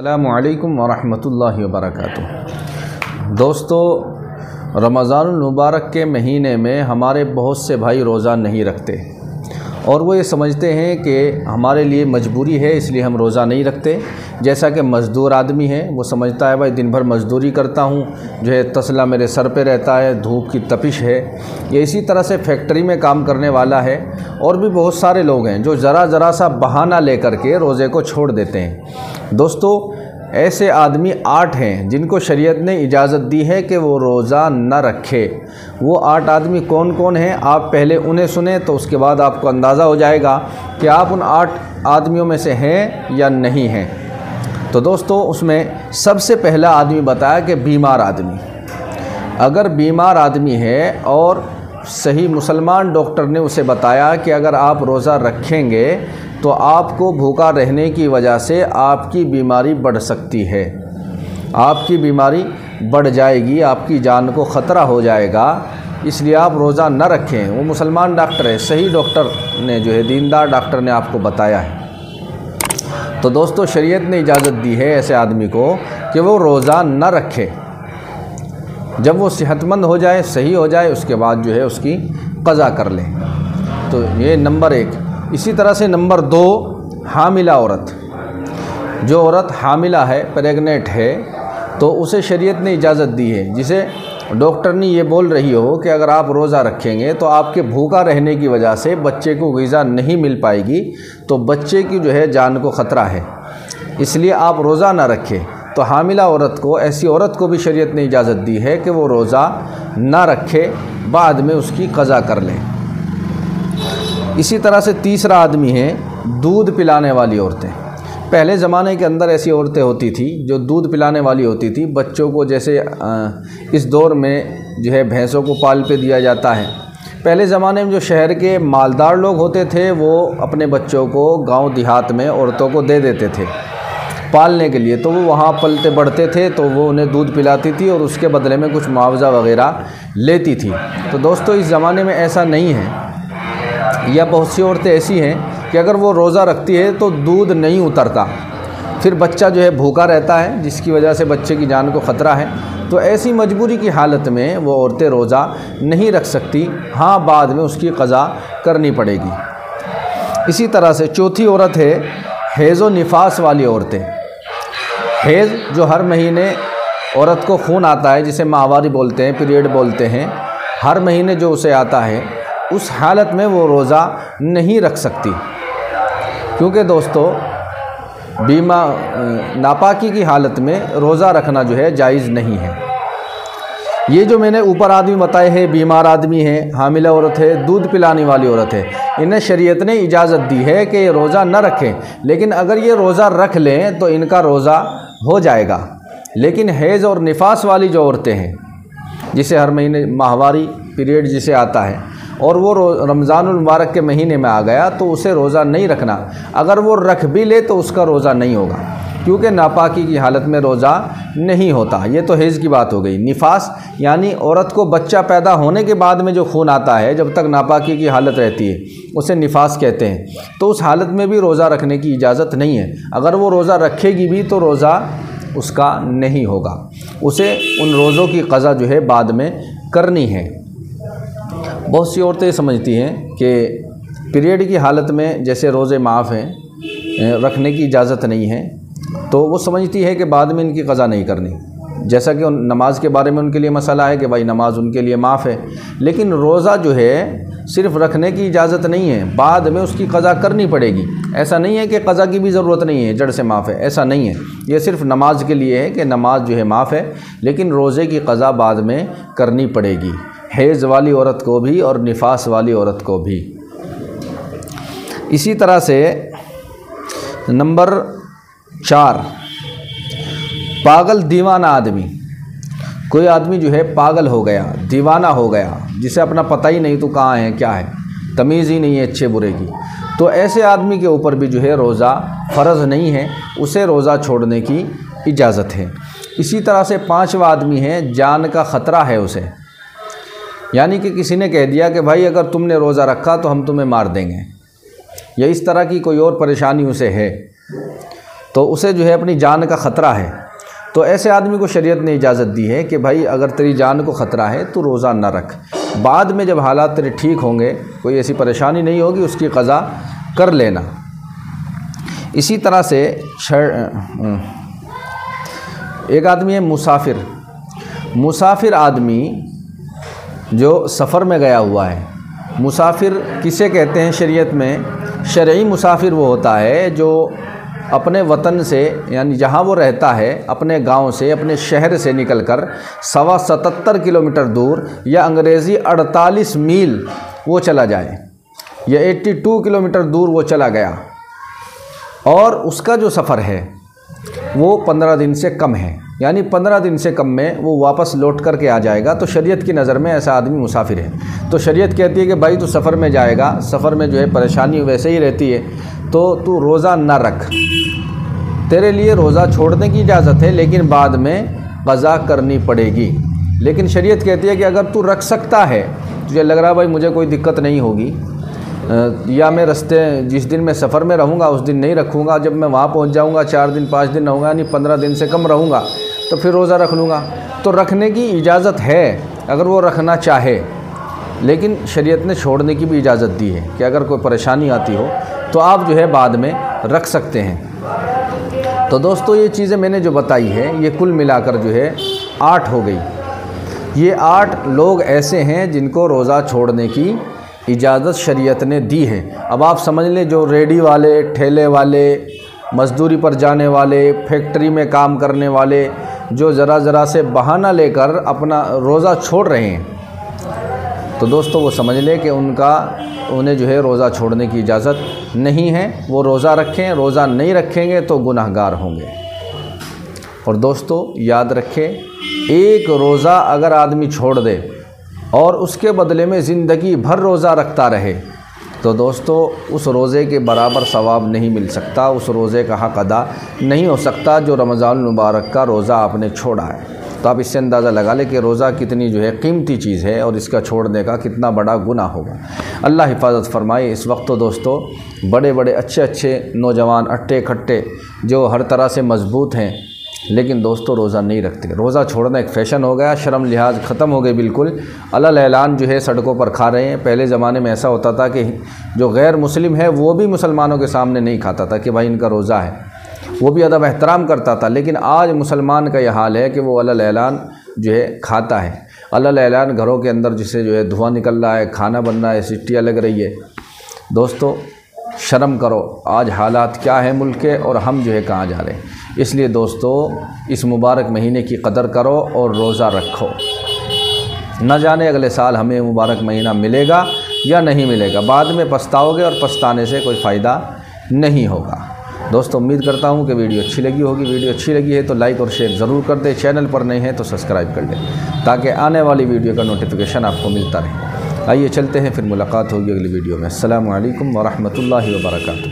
السلام علیکم ورحمۃ اللہ وبرکاتہ۔ دوستو، رمضان المبارک کے مہینے میں ہمارے بہت سے بھائی روزہ نہیں رکھتے۔ اور وہ یہ سمجھتے ہیں کہ ہمارے لیے مجبوری ہے، اس لیے ہم روزہ نہیں رکھتے۔ جیسا کہ مزدور آدمی ہے، وہ سمجھتا ہے، بھائی دن بھر مزدوری کرتا ہوں، جو ہے تسلہ میرے سر پہ رہتا ہے، دھوپ کی تپش ہے۔ یہ اسی طرح سے فیکٹری میں کام کرنے والا ہے۔ اور بھی بہت سارے لوگ ہیں جو ذرا ذرا سا بہانہ لے کر کے روزے کو چھوڑ دیتے ہیں۔ دوستو ایسے آدمی آٹھ ہیں جن کو شریعت نے اجازت دی ہے کہ وہ روزہ نہ رکھے۔ وہ آٹھ آدمی کون کون ہیں؟ آپ پہلے انہیں سنیں تو اس کے بعد آپ کو اندازہ ہو جائے گا کہ آپ ان آٹھ آدمیوں میں سے ہیں یا نہیں ہیں۔ تو دوستو، اس میں سب سے پہلا آدمی بتایا کہ بیمار آدمی۔ اگر بیمار آدمی ہے اور صحیح مسلمان ڈاکٹر نے اسے بتایا کہ اگر آپ روزہ رکھیں گے تو آپ کو بھوکا رہنے کی وجہ سے آپ کی بیماری بڑھ سکتی ہے۔ آپ کی بیماری بڑھ جائے گی، آپ کی جان کو خطرہ ہو جائے گا۔ اس لیے آپ روزہ نہ رکھیں۔ وہ مسلمان ڈاکٹر ہے، صحیح ڈاکٹر نے جو ہے، دیندار ڈاکٹر نے آپ کو بتایا ہے۔ تو دوستو، شریعت نے اجازت دی ہے ایسے آدمی کو کہ وہ روزہ نہ رکھے۔ جب وہ صحت مند ہو جائے، صحیح ہو جائے، اس کے بعد جو ہے، اس کی قضا کر لیں تو یہ نمبر ایک۔ اسی طرح سے نمبر دو، حاملہ عورت۔ جو عورت حاملہ ہے پریگنیٹ ہے، تو اسے شریعت نے اجازت دی ہے۔ جسے ڈاکٹر نے یہ بول رہی ہو کہ اگر آپ روزہ رکھیں گے تو آپ کے بھوکا رہنے کی وجہ سے بچے کو غذا نہیں مل پائے گی، تو بچے کی جو ہے جان کو خطرہ ہے۔ اس لیے آپ روزہ نہ رکھیں۔ تو حاملہ عورت کو، ایسی عورت کو بھی شریعت نے اجازت دی ہے کہ وہ روزہ نہ رکھے، بعد میں اس کی قضا کر لیں اسی طرح سے تیسرا آدمی ہے دودھ پلانے والی عورتیں۔ پہلے زمانے کے اندر ایسی عورتیں ہوتی تھیں جو دودھ پلانے والی ہوتی تھی، بچوں کو جیسے اس دور میں جو ہے بھینسوں کو پال پہ دیا جاتا ہے۔ پہلے زمانے میں جو شہر کے مالدار لوگ ہوتے تھے، وہ اپنے بچوں کو گاؤں دیہات میں عورتوں کو دے دیتے تھے۔ پالنے کے لیے تو وہ وہاں پلتے بڑھتے تھے، تو وہ انہیں دودھ پلاتی تھی اور اس کے بدلے میں کچھ معاوضہ وغیرہ لیتی تھی۔ تو دوستو، اس زمانے میں ایسا نہیں ہے۔ یا بہت سی عورتیں ایسی ہیں کہ اگر وہ روزہ رکھتی ہے تو دودھ نہیں اترتا۔ پھر بچہ جو ہے بھوکا رہتا ہے، جس کی وجہ سے بچے کی جان کو خطرہ ہے۔ تو ایسی مجبوری کی حالت میں وہ عورتیں روزہ نہیں رکھ سکتی۔ ہاں بعد میں اس کی قضا کرنی پڑے گی۔ اسی طرح سے چوتھی عورت ہے، حیض و نفاس والی عورتیں۔ حیض جو ہر مہینے عورت کو خون آتا ہے، جسے ماہواری بولتے ہیں، پیریڈ بولتے ہیں، ہر مہینے جو اسے آتا ہے اس حالت میں وہ روزہ نہیں رکھ سکتی۔ کیونکہ دوستو، بیمہ، ناپاکی کی حالت میں روزہ رکھنا جو ہے جائز نہیں ہے۔ یہ جو میں نے اوپر آدمی بتائے ہیں، بیمار آدمی ہے حاملہ عورت ہے، دودھ پلانے والی عورت ہے، انہیں شریعت نے اجازت دی ہے کہ یہ روزہ نہ رکھیں۔ لیکن اگر یہ روزہ رکھ لیں تو ان کا روزہ ہو جائے گا۔ لیکن حیض اور نفاس والی جو عورتیں ہیں، جسے ہر مہینے ماہواری پیریڈ جسے آتا ہے اور وہ رمضان المبارک کے مہینے میں آ گیا تو اسے روزہ نہیں رکھنا۔ اگر وہ رکھ بھی لے تو اس کا روزہ نہیں ہوگا۔ کیونکہ ناپاکی کی حالت میں روزہ نہیں ہوتا۔ یہ تو حیض کی بات ہو گئی۔ نفاس یعنی عورت کو بچہ پیدا ہونے کے بعد میں جو خون آتا ہے، جب تک ناپاکی کی حالت رہتی ہے، اسے نفاس کہتے ہیں۔ تو اس حالت میں بھی روزہ رکھنے کی اجازت نہیں ہے۔ اگر وہ روزہ رکھے گی بھی تو روزہ اس کا نہیں ہوگا۔ اسے ان روزوں کی قضا جو ہے بعد میں کرنی ہے۔ بہت سی عورتیں سمجھتی ہیں کہ پیریڈ کی حالت میں جیسے روزے معاف ہیں، رکھنے کی اجازت نہیں ہے، تو وہ سمجھتی ہے کہ بعد میں ان کی قضا نہیں کرنی۔ جیسا کہ نماز کے بارے میں ان کے لیے مسئلہ ہے کہ بھائی نماز ان کے لیے معاف ہے، لیکن روزہ جو ہے صرف رکھنے کی اجازت نہیں ہے، بعد میں اس کی قضا کرنی پڑے گی۔ ایسا نہیں ہے کہ قضا کی بھی ضرورت نہیں ہے، جڑ سے معاف ہے، ایسا نہیں ہے۔ یہ صرف نماز کے لیے ہے کہ نماز جو ہے معاف ہے، لیکن روزے کی قضا بعد میں کرنی پڑے گی۔ حیض والی عورت کو بھی اور نفاس والی عورت کو بھی۔ اسی طرح سے نمبر چار، پاگل دیوانہ آدمی۔ کوئی آدمی جو ہے پاگل ہو گیا، دیوانہ ہو گیا، جسے اپنا پتہ ہی نہیں تو کہاں ہے، کیا ہے، تمیز ہی نہیں ہے، اچھے برے کی۔ تو ایسے آدمی کے اوپر بھی جو ہے روزہ فرض نہیں ہے، اسے روزہ چھوڑنے کی اجازت ہے۔ اسی طرح سے پانچواں آدمی ہے، جان کا خطرہ ہے اسے۔ یعنی کہ کسی نے کہہ دیا کہ بھائی اگر تم نے روزہ رکھا تو ہم تمہیں مار دیں گے۔ یا اس طرح کی کوئی اور پریشانی اسے ہے تو اسے جو ہے اپنی جان کا خطرہ ہے۔ تو ایسے آدمی کو شریعت نے اجازت دی ہے کہ بھائی اگر تیری جان کو خطرہ ہے تو روزہ نہ رکھ۔ بعد میں جب حالات تیرے ٹھیک ہوں گے، کوئی ایسی پریشانی نہیں ہوگی، اس کی قضا کر لینا۔ اسی طرح سے ایک آدمی ہے مسافر۔ مسافر آدمی جو سفر میں گیا ہوا ہے۔ مسافر کسے کہتے ہیں شریعت میں؟ شرعی مسافر وہ ہوتا ہے جو اپنے وطن سے یعنی جہاں وہ رہتا ہے، اپنے گاؤں سے، اپنے شہر سے نکل کر سوا ستتر کلومیٹر دور یا انگریزی اڑتالیس میل وہ چلا جائے۔ یا ایٹی ٹو کلومیٹر دور وہ چلا گیا۔ اور اس کا جو سفر ہے وہ پندرہ دن سے کم ہے یعنی پندرہ دن سے کم میں وہ واپس لوٹ کر کے آ جائے گا۔ تو شریعت کی نظر میں ایسا آدمی مسافر ہے۔ تو شریعت کہتی ہے کہ بھائی تو سفر میں جائے گا۔ سفر میں جو ہے پریشانی ویسے ہی رہتی ہے۔ تو تو روزہ نہ رکھ۔ تیرے لیے روزہ چھوڑنے کی اجازت ہے، لیکن بعد میں قضا کرنی پڑے گی۔ لیکن شریعت کہتی ہے کہ اگر تو رکھ سکتا ہے، تجھے لگ رہا بھائی مجھے کوئی دقت نہیں ہوگی۔ یا میں رستے جس دن میں سفر میں رہوں گا، اس دن نہیں رکھوں گا، جب میں وہاں پہنچ جاؤں گا، چار دن، پانچ دن رہوں گا یعنی پندرہ دن سے کم رہوں گا، تو پھر روزہ رکھ لوں گا۔ تو رکھنے کی اجازت ہے، اگر وہ رکھنا چاہے، لیکن شریعت نے چھوڑنے کی بھی اجازت دی ہے کہ اگر کوئی پریشانی آتی ہو، تو آپ جو ہے بعد میں رکھ سکتے ہیں۔ تو دوستو، یہ چیزیں میں نے جو بتائی ہے یہ کل ملا کر جو ہے آٹھ ہو گئی۔ یہ آٹھ لوگ ایسے ہیں جن کو روزہ چھوڑنے کی اجازت شریعت نے دی ہے۔ اب آپ سمجھ لیں جو ریڈی والے، ٹھیلے والے، مزدوری پر جانے والے، فیکٹری میں کام کرنے والے، جو ذرا ذرا سے بہانہ لے کر اپنا روزہ چھوڑ رہے ہیں۔ تو دوستو، وہ سمجھ لے کہ ان کا، انہیں جو ہے روزہ چھوڑنے کی اجازت نہیں ہے۔ وہ روزہ رکھیں، روزہ نہیں رکھیں گے تو گناہ گار ہوں گے۔ اور دوستو، یاد رکھیں، ایک روزہ اگر آدمی چھوڑ دے اور اس کے بدلے میں زندگی بھر روزہ رکھتا رہے۔ تو دوستو، اس روزے کے برابر ثواب نہیں مل سکتا، اس روزے کا حق ادا نہیں ہو سکتا جو رمضان المبارک کا روزہ آپ نے چھوڑا ہے۔ تو آپ اس سے اندازہ لگا لیں کہ روزہ کتنی جو ہے قیمتی چیز ہے اور اس کا چھوڑنے کا کتنا بڑا گناہ ہوگا۔ اللہ حفاظت فرمائے، اس وقت تو دوستو، بڑے بڑے اچھے اچھے نوجوان اٹھے کھٹے جو ہر طرح سے مضبوط ہیں لیکن دوستو روزہ نہیں رکھتے۔ روزہ چھوڑنا ایک فیشن ہو گیا، شرم لحاظ ختم ہو گئے بالکل۔ اللہ اعلان جو ہے سڑکوں پر کھا رہے ہیں۔ پہلے زمانے میں ایسا ہوتا تھا کہ جو غیر مسلم ہے وہ بھی مسلمانوں کے سامنے نہیں کھاتا تھا کہ بھائی ان کا روزہ ہے۔ وہ بھی ادب احترام کرتا تھا، لیکن آج مسلمان کا یہ حال ہے کہ وہ اللہ اعلان جو ہے کھاتا ہے۔ اللہ اعلان گھروں کے اندر جسے جو ہے دھواں نکل رہا ہے، کھانا بن رہا ہے سٹیاں لگ رہی ہے۔ دوستو شرم کرو، آج حالات کیا ہیں ملک کے اور ہم جو ہے کہاں جا رہے ہیں؟ اس لیے دوستو، اس مبارک مہینے کی قدر کرو اور روزہ رکھو۔ نہ جانے اگلے سال ہمیں مبارک مہینہ ملے گا یا نہیں ملے گا۔ بعد میں پچھتاؤ گے اور پچھتانے سے کوئی فائدہ نہیں ہوگا۔ دوستو، امید کرتا ہوں کہ ویڈیو اچھی لگی ہوگی۔ ویڈیو اچھی لگی ہے تو لائک اور شیئر ضرور کر دیں۔ چینل پر نہیں ہے تو سبسکرائب کر لیں تاکہ آنے والی ویڈیو کا نوٹیفیکیشن آپ کو ملتا رہے۔ آئیے چلتے ہیں پھر ملاقات ہوگی اگلی ویڈیو میں۔ السلام علیکم ورحمۃ اللہ وبرکاتہ۔